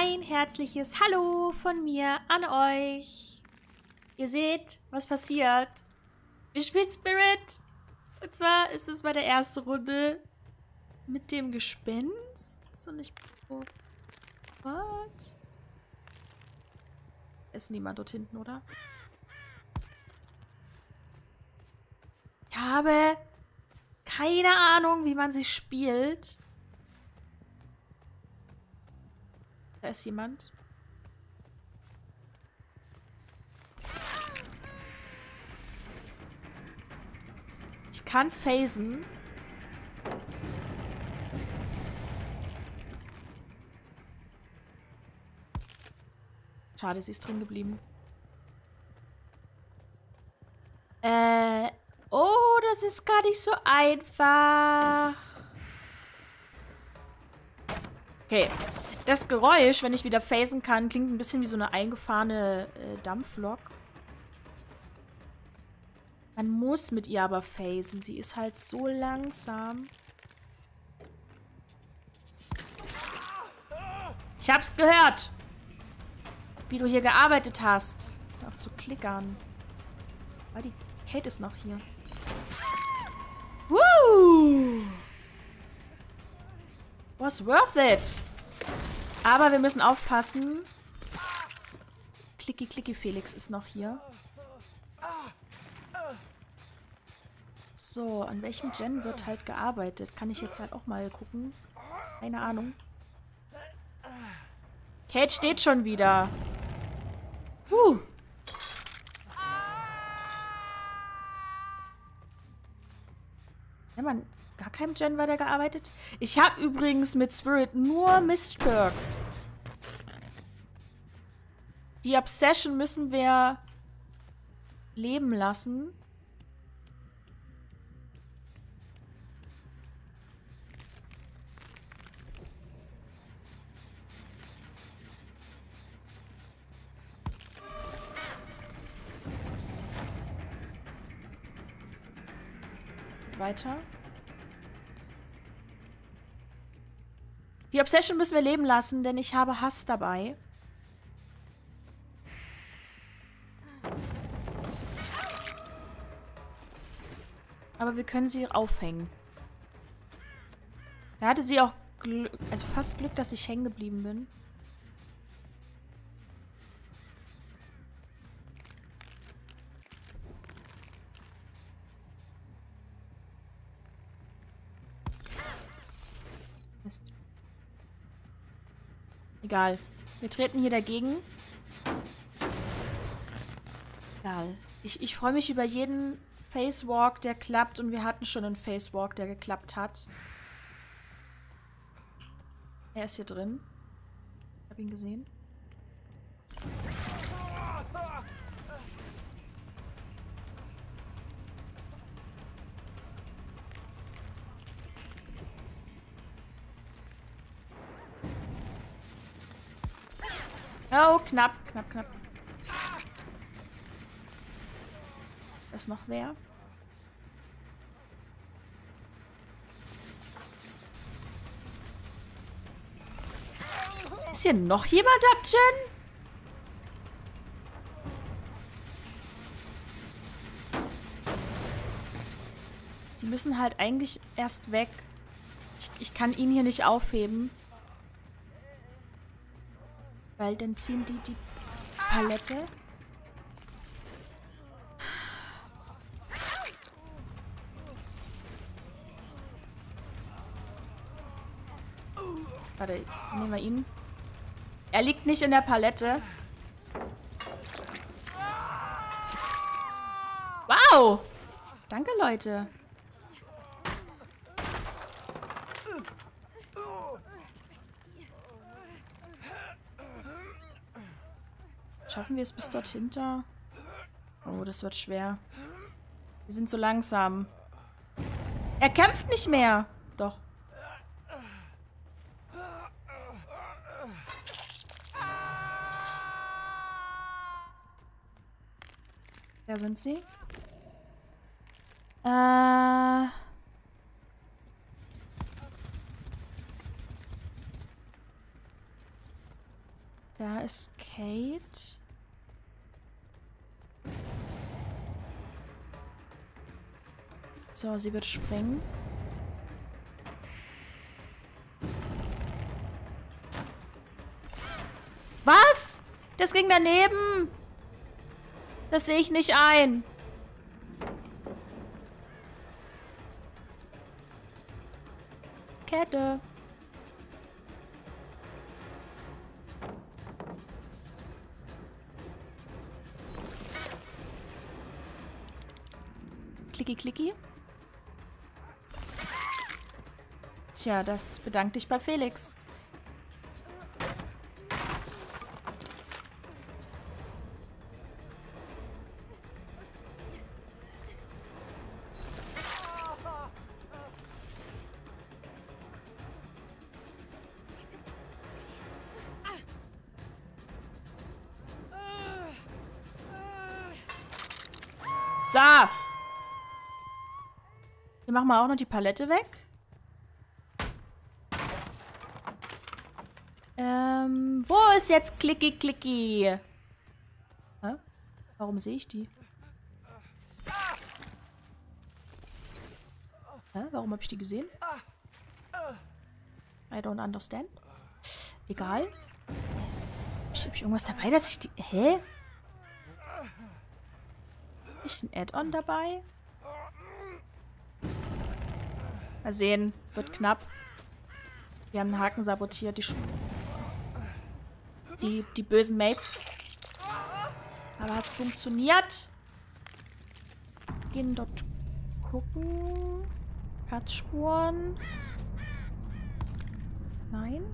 ein herzliches Hallo von mir an euch. Ihr seht, was passiert. Wir spielen Spirit. Und zwar ist es meine erste Runde mit dem Gespenst. Und ich... Oh, what? Ist niemand dort hinten, oder? Ich habe keine Ahnung, wie man sie spielt. Da ist jemand. Ich kann phasen. Schade, sie ist drin geblieben. Äh. Oh, das ist gar nicht so einfach. Okay. Das Geräusch, wenn ich wieder phasen kann, klingt ein bisschen wie so eine eingefahrene äh, Dampflok. Man muss mit ihr aber phasen. Sie ist halt so langsam. Ich hab's gehört. Wie du hier gearbeitet hast. Auf zu klickern. Ah, die Kate ist noch hier. Woo! Was worth it. Aber wir müssen aufpassen. Klicki, klicki, Felix ist noch hier. So, an welchem Gen wird halt gearbeitet? Kann ich jetzt halt auch mal gucken. Keine Ahnung. Kate steht schon wieder. Huh. Ja, man, gar keinem Gen weitergearbeitet. Ich habe übrigens mit Spirit nur Mist-Perks. Die Obsession müssen wir leben lassen. Weiter. Die Obsession müssen wir leben lassen, denn ich habe Hass dabei. Aber wir können sie aufhängen. Da hatte sie auch Glück, also fast Glück, dass ich hängen geblieben bin. Mist. Egal. Wir treten hier dagegen. Egal. Ich, ich freue mich über jeden Facewalk, der klappt. Und wir hatten schon einen Facewalk, der geklappt hat. Er ist hier drin. Ich habe ihn gesehen. Oh, knapp, knapp, knapp. Ist noch wer? Ist hier noch jemand da, Jen? Die müssen halt eigentlich erst weg. Ich, ich kann ihn hier nicht aufheben. Weil dann ziehen die die Palette. Warte, nehmen wir ihn. Er liegt nicht in der Palette. Wow! Danke, Leute. Schaffen wir es bis dort hinter? Oh, das wird schwer. Wir sind so langsam. Er kämpft nicht mehr. Doch. Wer sind sie? Äh... Da ist Kate. So, sie wird springen. Was? Das ging daneben. Das sehe ich nicht ein. Kette. Klicki, klicki. Tja, das bedankt dich bei Felix. So. Hier machen wir auch noch die Palette weg. Ähm, wo ist jetzt Klicki Klicki? Hä? Warum sehe ich die? Hä? Warum habe ich die gesehen? I don't understand. Egal. Hab ich, hab ich irgendwas dabei, dass ich die... Hä? Ist ein Add-on dabei? Mal sehen. Wird knapp. Wir haben einen Haken sabotiert. Die, Sch die, die bösen Mates. Aber hat es funktioniert? Gehen dort gucken. Katzspuren. Nein.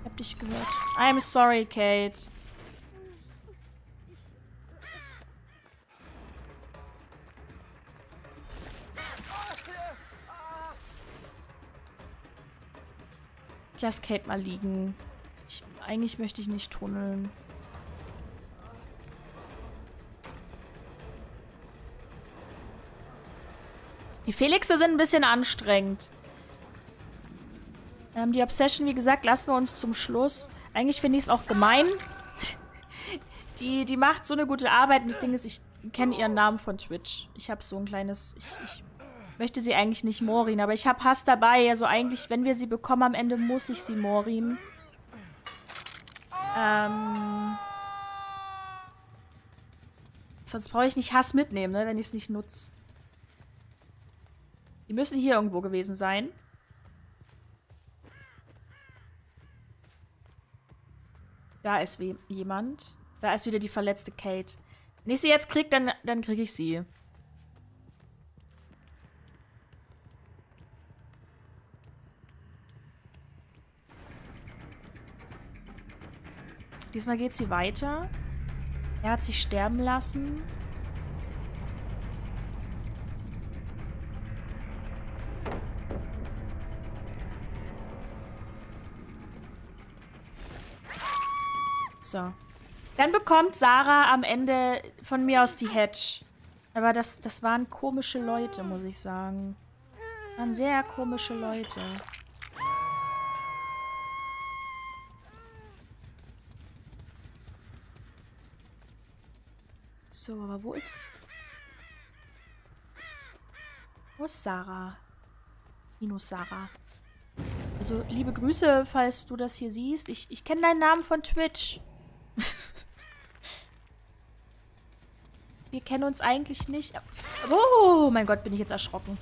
Ich hab dich gehört. I'm sorry, Kate. Ich Kate mal liegen. Ich, eigentlich möchte ich nicht tunneln. Die Felixe sind ein bisschen anstrengend. Ähm, die Obsession, wie gesagt, lassen wir uns zum Schluss. Eigentlich finde ich es auch gemein. die, die macht so eine gute Arbeit. Und das Ding ist, ich kenne ihren Namen von Twitch. Ich habe so ein kleines... Ich, ich möchte sie eigentlich nicht morin, aber ich habe Hass dabei. Also eigentlich, wenn wir sie bekommen am Ende, muss ich sie morin. Ähm... Sonst brauche ich nicht Hass mitnehmen, ne, wenn ich es nicht nutze. Die müssen hier irgendwo gewesen sein. Da ist jemand. Da ist wieder die verletzte Kate. Wenn ich sie jetzt kriege, dann, dann kriege ich sie. Diesmal geht sie weiter. Er hat sich sterben lassen. So. Dann bekommt Sarah am Ende von mir aus die Hedge. Aber das, das waren komische Leute, muss ich sagen. Das waren sehr komische Leute. So, aber wo ist... Wo ist Sarah? Minus Sarah. Also, liebe Grüße, falls du das hier siehst. Ich, ich kenne deinen Namen von Twitch. Wir kennen uns eigentlich nicht. Oh, mein Gott, bin ich jetzt erschrocken.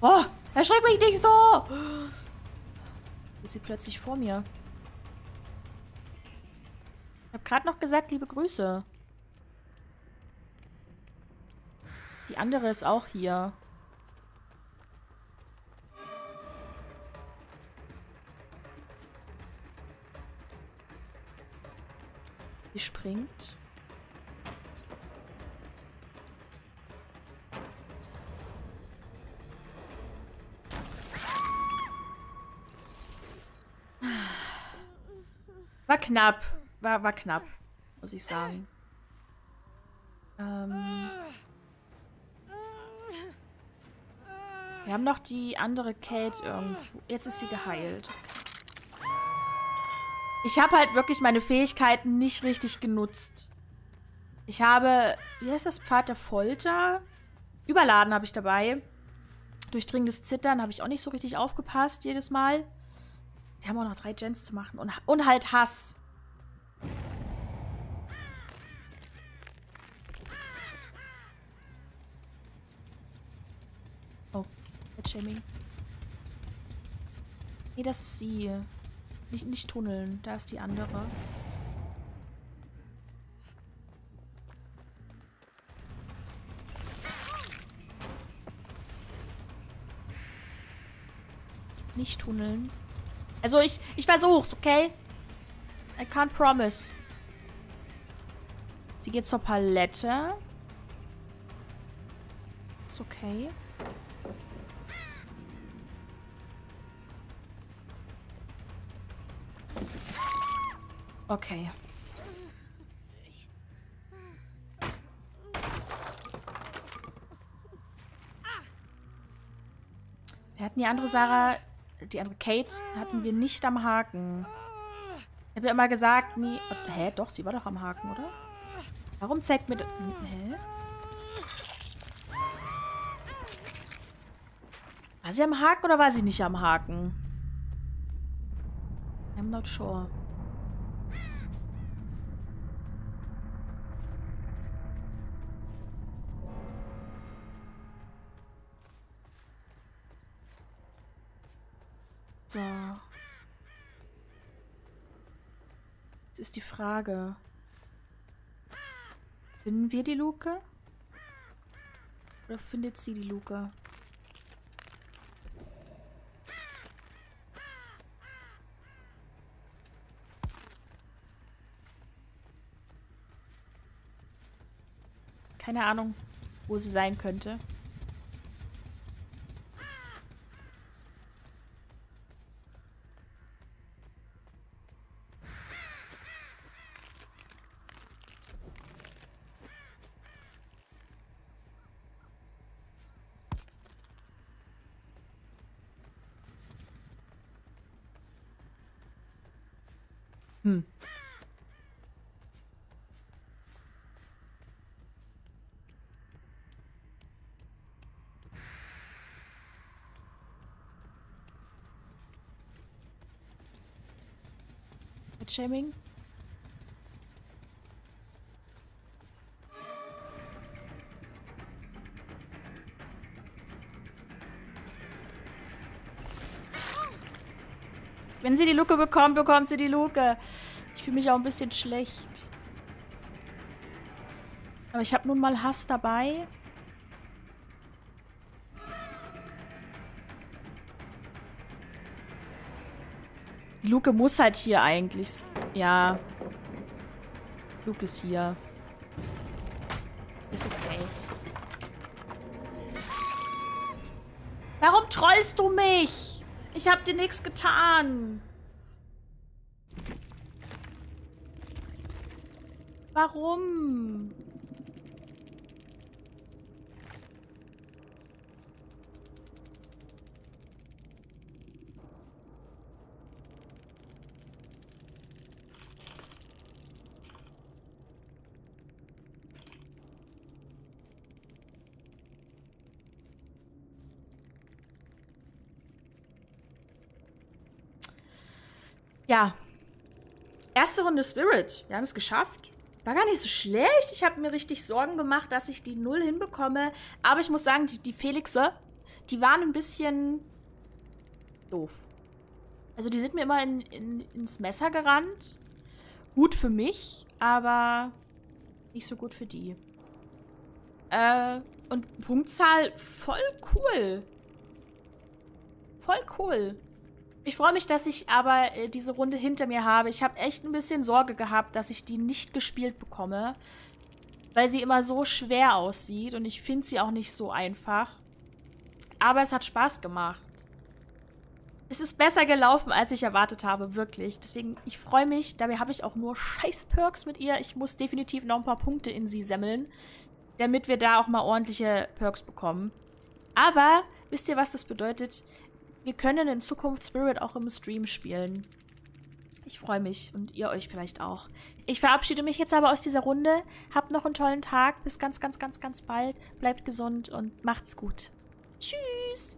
Oh, erschreck mich nicht so! Ist sie plötzlich vor mir. Ich habe gerade noch gesagt, liebe Grüße. Die andere ist auch hier. Sie springt. War knapp. War, war knapp, muss ich sagen. Ähm... Wir haben noch die andere Kate irgendwo. Jetzt ist sie geheilt. Ich habe halt wirklich meine Fähigkeiten nicht richtig genutzt. Ich habe, wie heißt das, Pfad der Folter? Überladen habe ich dabei. Durchdringendes Zittern habe ich auch nicht so richtig aufgepasst jedes Mal. Wir haben auch noch drei Gens zu machen. Und, und halt Hass. Oh, Shaming. Nee, das ist sie. Nicht, nicht tunneln. Da ist die andere. Nicht tunneln. Also ich, ich versuch's, okay? I can't promise. Sie geht zur Palette. Ist okay. Okay. Wir hatten die andere Sarah die andere Kate hatten wir nicht am Haken. Ich habe ja immer gesagt, nie... Hä? Doch, sie war doch am Haken, oder? Warum zeigt mir. Hä? War sie am Haken oder war sie nicht am Haken? I'm not sure. So. Jetzt ist die Frage. Finden wir die Luke? Oder findet sie die Luke? Keine Ahnung, wo sie sein könnte. Hmm. shaming Wenn sie die Luke bekommt, bekommt sie die Luke. Ich fühle mich auch ein bisschen schlecht. Aber ich habe nun mal Hass dabei. Die Luke muss halt hier eigentlich... Ja. Luke ist hier. Ist okay. Warum trollst du mich? Ich hab dir nichts getan. Warum? Ja. Erste Runde Spirit. Wir haben es geschafft. War gar nicht so schlecht. Ich habe mir richtig Sorgen gemacht, dass ich die Null hinbekomme. Aber ich muss sagen, die, die Felixe, die waren ein bisschen doof. Also die sind mir immer in, in, ins Messer gerannt. Gut für mich, aber nicht so gut für die. Äh, und Punktzahl voll cool. Voll cool. Ich freue mich, dass ich aber äh, diese Runde hinter mir habe. Ich habe echt ein bisschen Sorge gehabt, dass ich die nicht gespielt bekomme. Weil sie immer so schwer aussieht und ich finde sie auch nicht so einfach. Aber es hat Spaß gemacht. Es ist besser gelaufen, als ich erwartet habe, wirklich. Deswegen, ich freue mich. Dabei habe ich auch nur scheiß Perks mit ihr. Ich muss definitiv noch ein paar Punkte in sie semmeln, damit wir da auch mal ordentliche Perks bekommen. Aber wisst ihr, was das bedeutet? Wir können in Zukunft Spirit auch im Stream spielen. Ich freue mich und ihr euch vielleicht auch. Ich verabschiede mich jetzt aber aus dieser Runde. Habt noch einen tollen Tag. Bis ganz, ganz, ganz, ganz bald. Bleibt gesund und macht's gut. Tschüss.